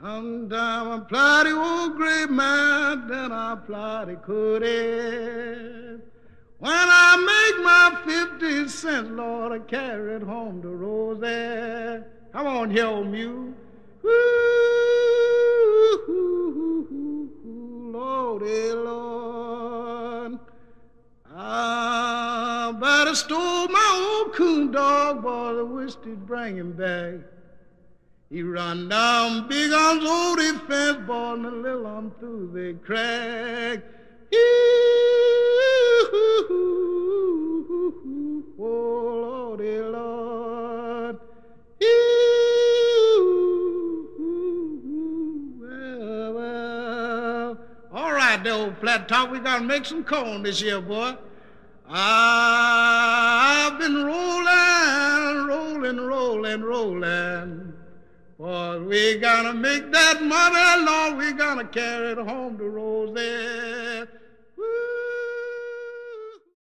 Sometime I plotty old gray man, then I plotty could it? When I make my 50 cents, Lord, I carry it home to Rosie. Come on, here, old mule. Ooh, Lordy, I better stole my old coon dog, boy, I wished he'd bring him back. He run down big arms old fence, boy, and the little arm through the crack. Oh, Lordy, Lord. Well, well. All right, the old flat top, we gotta make some corn this year, boy. I've rolling, rolling, rolling, we gonna make that money, Lord. We gonna carry it home to Rosie.